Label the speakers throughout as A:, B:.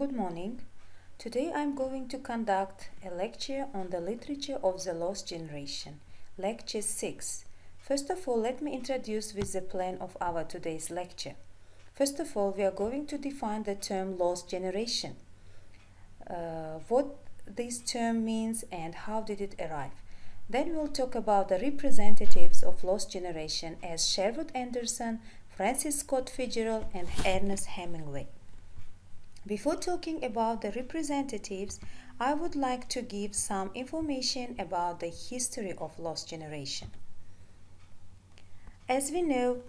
A: Good morning. Today I'm going to conduct a lecture on the literature of the lost generation, lecture 6. First of all, let me introduce with the plan of our today's lecture. First of all, we are going to define the term lost generation. Uh, what this term means and how did it arrive. Then we'll talk about the representatives of lost generation as Sherwood Anderson, Francis Scott Fitzgerald, and Ernest Hemingway. Before talking about the representatives, I would like to give some information about the history of Lost Generation. As we know,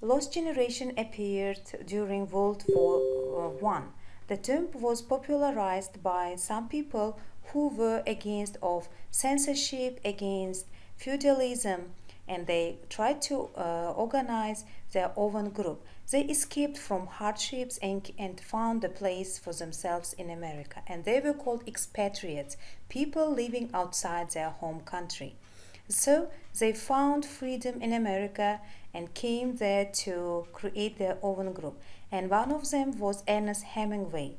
A: Lost Generation appeared during World War uh, I. The term was popularized by some people who were against of censorship, against feudalism, and they tried to uh, organize their own group. They escaped from hardships and, and found a place for themselves in America, and they were called expatriates, people living outside their home country. So they found freedom in America and came there to create their own group. And one of them was Ernest Hemingway.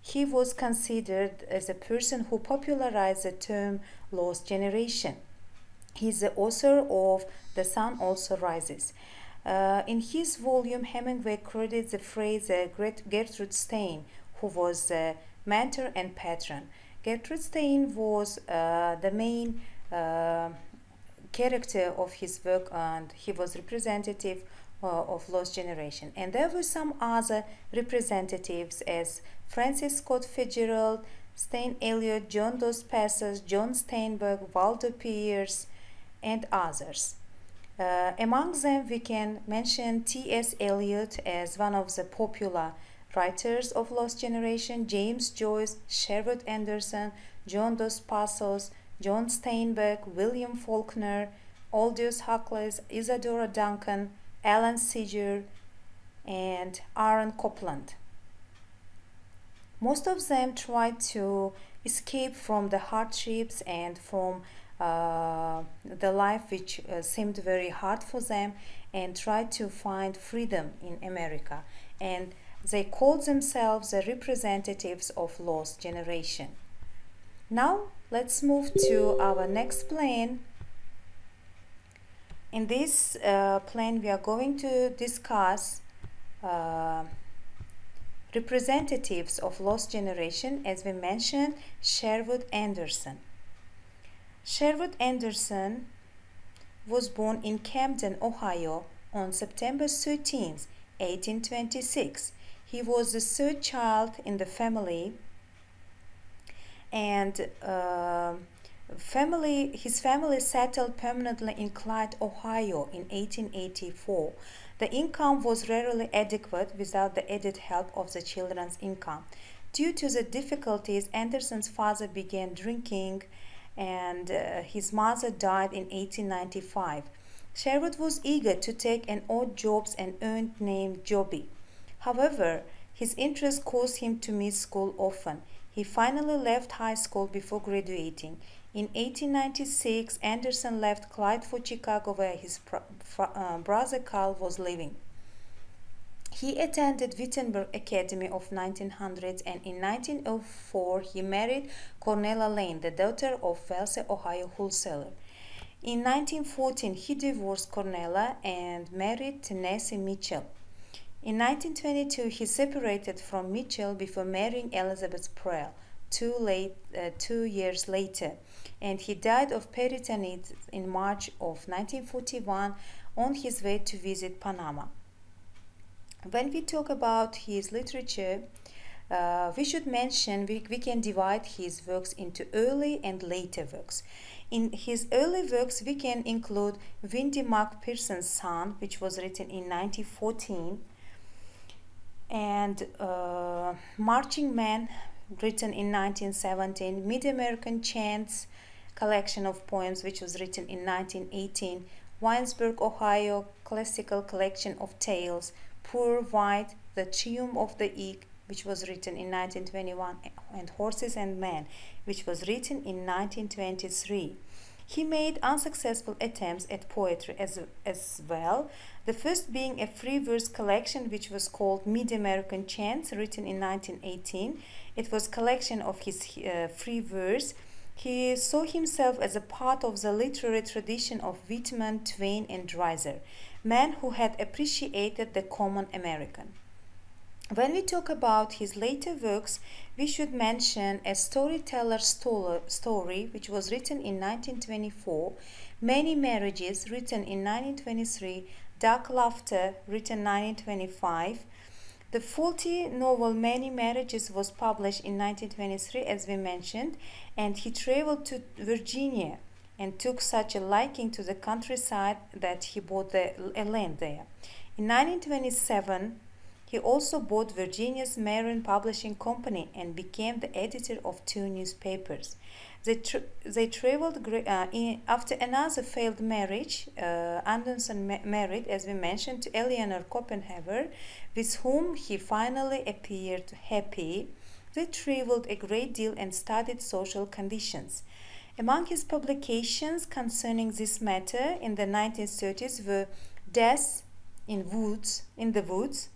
A: He was considered as a person who popularized the term lost generation. He's the author of The Sun Also Rises. Uh, in his volume, Hemingway credits the phrase uh, Gertrude Stein, who was the mentor and patron. Gertrude Stein was uh, the main uh, character of his work and he was representative uh, of Lost Generation. And there were some other representatives as Francis Scott Fitzgerald, Stein Elliott, John Dos Passos, John Steinbeck, Walter Pierce, and others. Uh, among them, we can mention T.S. Eliot as one of the popular writers of Lost Generation, James Joyce, Sherwood Anderson, John Dos Passos, John Steinbeck, William Faulkner, Aldous Huxley, Isadora Duncan, Alan Seeger, and Aaron Copland. Most of them tried to escape from the hardships and from uh, the life which uh, seemed very hard for them and tried to find freedom in America. And they called themselves the representatives of lost generation. Now let's move to our next plan. In this uh, plan we are going to discuss uh, representatives of lost generation as we mentioned Sherwood Anderson. Sherwood Anderson was born in Camden, Ohio on September 13, 1826. He was the third child in the family and uh, family his family settled permanently in Clyde, Ohio in 1884. The income was rarely adequate without the added help of the children's income. Due to the difficulties, Anderson's father began drinking and uh, his mother died in 1895. Sherwood was eager to take an odd jobs and earned name Joby. However, his interest caused him to miss school often. He finally left high school before graduating. In 1896, Anderson left Clyde for Chicago where his uh, brother Carl was living. He attended Wittenberg Academy of 1900 and in 1904 he married Cornelia Lane, the daughter of wealthy Ohio wholesaler. In 1914 he divorced Cornelia and married Tennessee Mitchell. In 1922 he separated from Mitchell before marrying Elizabeth Prall two, late, uh, two years later and he died of peritonitis in March of 1941 on his way to visit Panama. When we talk about his literature, uh, we should mention we, we can divide his works into early and later works. In his early works, we can include Windy McPherson's Son, which was written in 1914, and uh, Marching Man, written in 1917, Mid American Chants collection of poems, which was written in 1918, Winesburg, Ohio, classical collection of tales, Poor White, The Triumph of the Egg, which was written in 1921, and Horses and Men, which was written in 1923. He made unsuccessful attempts at poetry as, as well, the first being a free verse collection which was called Mid-American Chants, written in 1918. It was collection of his uh, free verse. He saw himself as a part of the literary tradition of Whitman, Twain, and Dreiser, men who had appreciated the common American. When we talk about his later works, we should mention a storyteller story which was written in 1924, Many Marriages written in 1923, Dark Laughter written 1925. The faulty novel Many Marriages was published in 1923 as we mentioned and he traveled to Virginia and took such a liking to the countryside that he bought the, a land there. In 1927 he also bought Virginia's Marion Publishing Company and became the editor of two newspapers. They, tra they traveled uh, in, after another failed marriage. Uh, Anderson ma married, as we mentioned, to Eleanor Copenhaver, with whom he finally appeared happy. They traveled a great deal and studied social conditions. Among his publications concerning this matter in the 1930s were Death in Woods, in the Woods,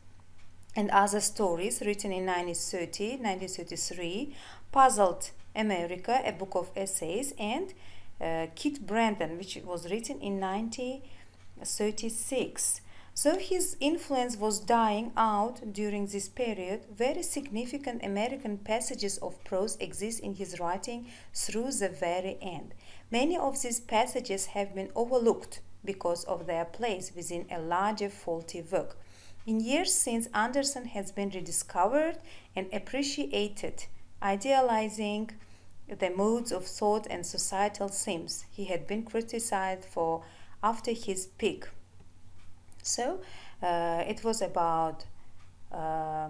A: and other stories written in 1930, 1933, Puzzled America, a book of essays, and uh, Kit Brandon, which was written in 1936. So his influence was dying out during this period, very significant American passages of prose exist in his writing through the very end. Many of these passages have been overlooked because of their place within a larger faulty work. In years since, Anderson has been rediscovered and appreciated, idealizing the moods of thought and societal themes he had been criticized for after his peak. So uh, it was about uh,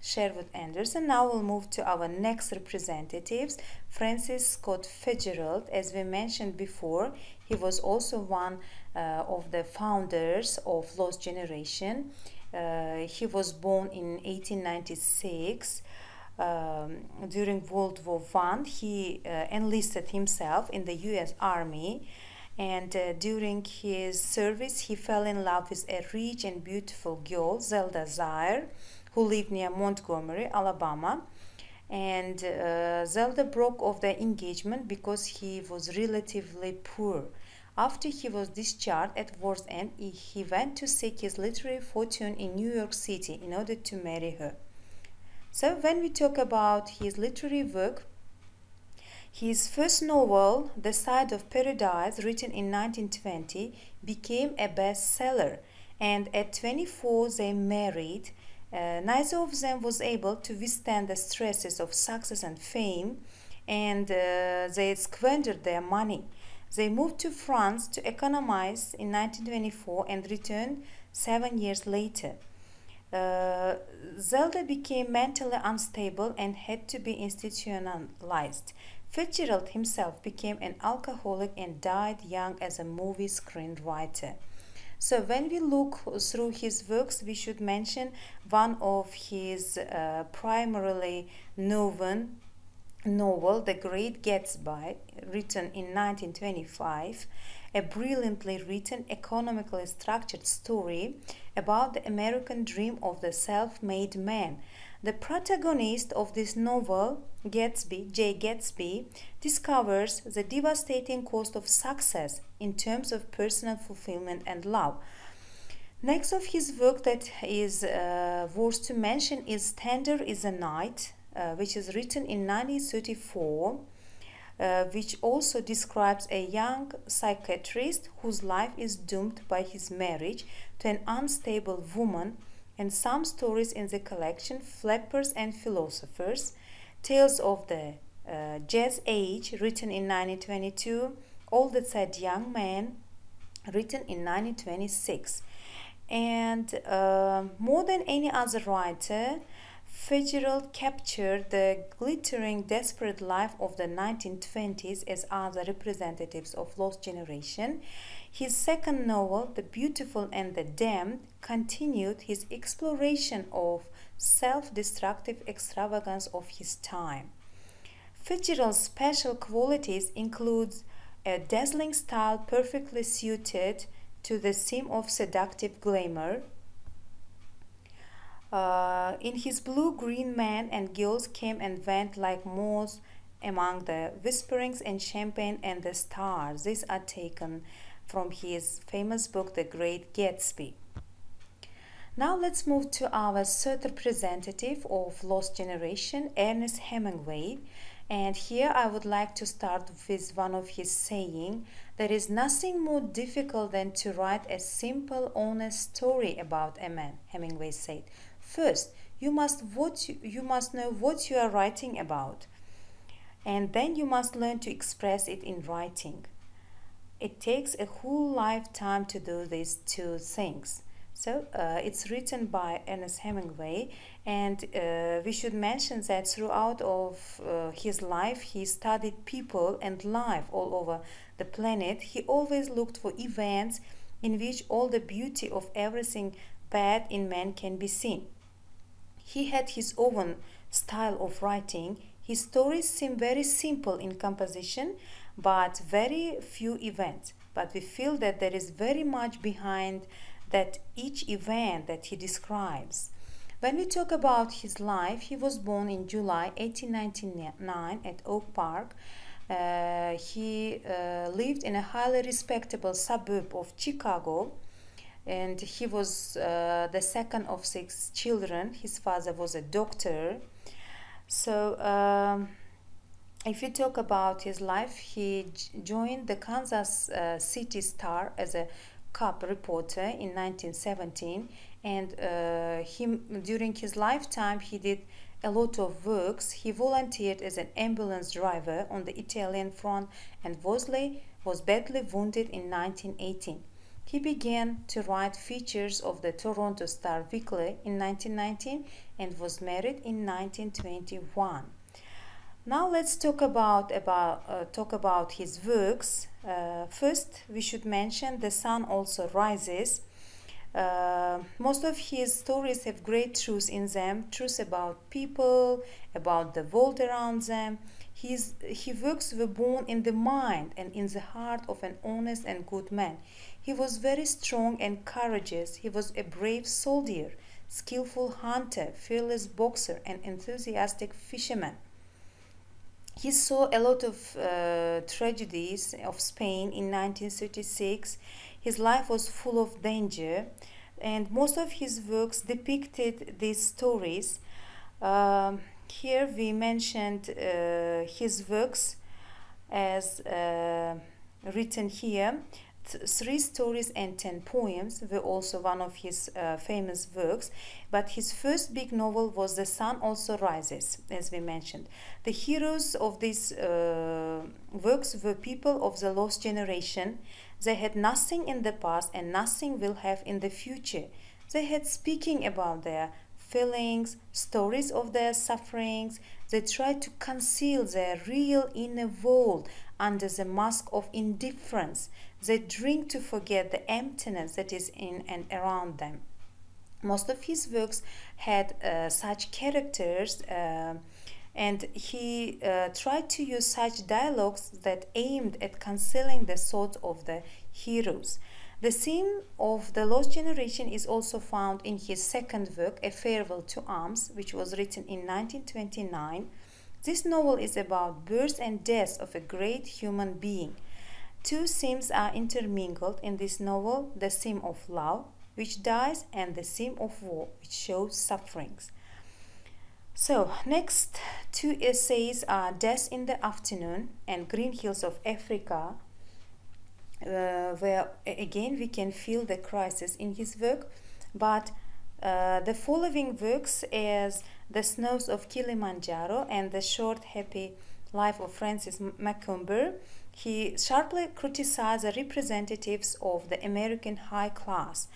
A: Sherwood Anderson. Now we'll move to our next representatives, Francis Scott Fitzgerald. As we mentioned before, he was also one uh, of the founders of Lost Generation. Uh, he was born in 1896. Um, during World War One, he uh, enlisted himself in the U.S. Army, and uh, during his service, he fell in love with a rich and beautiful girl, Zelda Sayre, who lived near Montgomery, Alabama. And uh, Zelda broke off the engagement because he was relatively poor. After he was discharged at war's end, he went to seek his literary fortune in New York City in order to marry her. So, when we talk about his literary work, his first novel, The Side of Paradise, written in 1920, became a bestseller, and at 24 they married. Uh, neither of them was able to withstand the stresses of success and fame, and uh, they squandered their money. They moved to France to economize in 1924 and returned seven years later. Uh, Zelda became mentally unstable and had to be institutionalized. Fitzgerald himself became an alcoholic and died young as a movie screenwriter. So when we look through his works, we should mention one of his uh, primarily known novel The Great Gatsby, written in 1925, a brilliantly written, economically structured story about the American dream of the self made man. The protagonist of this novel, Gatsby, Jay Gatsby, discovers the devastating cost of success in terms of personal fulfillment and love. Next of his work that is uh, worth to mention is Tender is a Night, uh, which is written in 1934, uh, which also describes a young psychiatrist whose life is doomed by his marriage to an unstable woman, and some stories in the collection, Flappers and Philosophers, Tales of the uh, Jazz Age, written in 1922, All That Sad Young Man, written in 1926. And uh, more than any other writer, Fitzgerald captured the glittering, desperate life of the 1920s as other representatives of Lost Generation. His second novel, The Beautiful and the Damned, continued his exploration of self-destructive extravagance of his time. Fitzgerald's special qualities include a dazzling style perfectly suited to the theme of seductive glamour. Uh, in his blue green men and girls came and went like moths among the whisperings and champagne and the stars. These are taken from his famous book, The Great Gatsby. Now let's move to our third representative of Lost Generation, Ernest Hemingway. And here I would like to start with one of his saying, there is nothing more difficult than to write a simple, honest story about a man, Hemingway said. First, you must, what you, you must know what you are writing about, and then you must learn to express it in writing. It takes a whole lifetime to do these two things. So uh, it's written by Ernest Hemingway, and uh, we should mention that throughout of uh, his life, he studied people and life all over the planet. He always looked for events in which all the beauty of everything bad in man can be seen. He had his own style of writing. His stories seem very simple in composition, but very few events. But we feel that there is very much behind that each event that he describes. When we talk about his life, he was born in July 1899 at Oak Park. Uh, he uh, lived in a highly respectable suburb of Chicago and he was uh, the second of six children. His father was a doctor. So, um, if you talk about his life, he joined the Kansas uh, City Star as a cop reporter in 1917 and uh, he, during his lifetime he did a lot of works. He volunteered as an ambulance driver on the italian front and Bosley was badly wounded in 1918 he began to write features of the toronto star weekly in 1919 and was married in 1921 now let's talk about, about, uh, talk about his works. Uh, first, we should mention The Sun Also Rises. Uh, most of his stories have great truths in them, truths about people, about the world around them. His, he works were born in the mind and in the heart of an honest and good man. He was very strong and courageous. He was a brave soldier, skillful hunter, fearless boxer, and enthusiastic fisherman he saw a lot of uh, tragedies of Spain in 1936. His life was full of danger, and most of his works depicted these stories. Um, here we mentioned uh, his works as uh, written here three stories and ten poems were also one of his uh, famous works, but his first big novel was The Sun Also Rises, as we mentioned. The heroes of these uh, works were people of the lost generation. They had nothing in the past and nothing will have in the future. They had speaking about their feelings, stories of their sufferings. They tried to conceal their real inner world under the mask of indifference. They drink to forget the emptiness that is in and around them. Most of his works had uh, such characters, uh, and he uh, tried to use such dialogues that aimed at concealing the thoughts of the heroes. The theme of the lost generation is also found in his second work, A Farewell to Arms, which was written in 1929. This novel is about birth and death of a great human being. Two themes are intermingled in this novel the theme of love, which dies, and the theme of war, which shows sufferings. So, next two essays are Death in the Afternoon and Green Hills of Africa, uh, where again we can feel the crisis in his work, but uh, the following works as The Snows of Kilimanjaro and The Short Happy Life of Francis Macomber he sharply criticized the representatives of the American high class,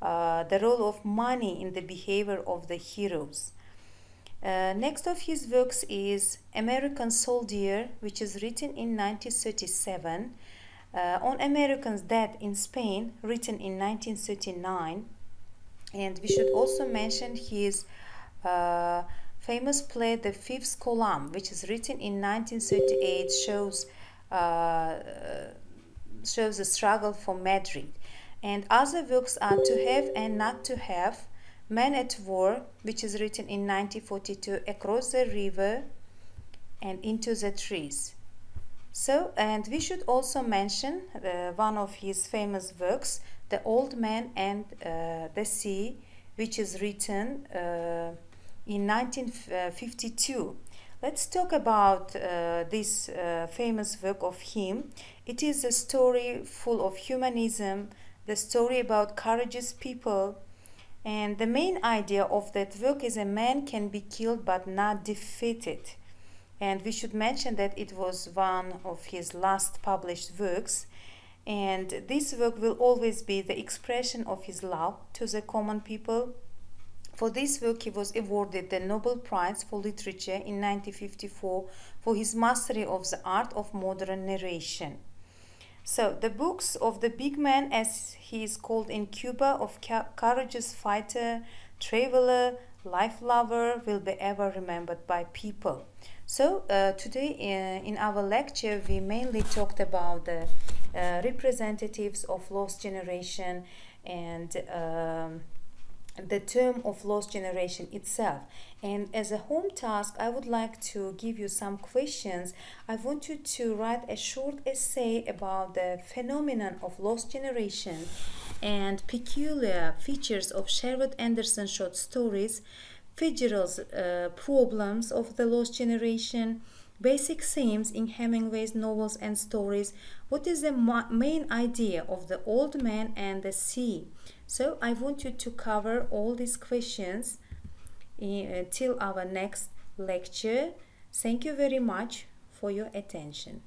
A: uh, the role of money in the behavior of the heroes. Uh, next of his works is American Soldier, which is written in 1937, uh, on Americans' death in Spain, written in 1939. And we should also mention his uh, famous play The Fifth Column, which is written in 1938, shows uh, shows the struggle for Madrid. And other works are To Have and Not to Have, Man at War, which is written in 1942, Across the River and Into the Trees. So, and we should also mention uh, one of his famous works, The Old Man and uh, the Sea, which is written uh, in 1952. Let's talk about uh, this uh, famous work of him. It is a story full of humanism, the story about courageous people, and the main idea of that work is a man can be killed but not defeated. And we should mention that it was one of his last published works. And this work will always be the expression of his love to the common people. For this work, he was awarded the Nobel Prize for Literature in 1954 for his mastery of the art of modern narration. So, the books of the big man, as he is called in Cuba, of courageous fighter, traveler, life lover, will be ever remembered by people. So, uh, today in, uh, in, our lecture, we mainly talked about the uh, representatives of lost generation and um, the term of lost generation itself. And as a home task, I would like to give you some questions. I want you to write a short essay about the phenomenon of lost generation and peculiar features of Sherwood Anderson short stories, Fitzgerald's uh, problems of the lost generation, basic themes in Hemingway's novels and stories. What is the main idea of the old man and the sea? So I want you to cover all these questions uh, till our next lecture. Thank you very much for your attention.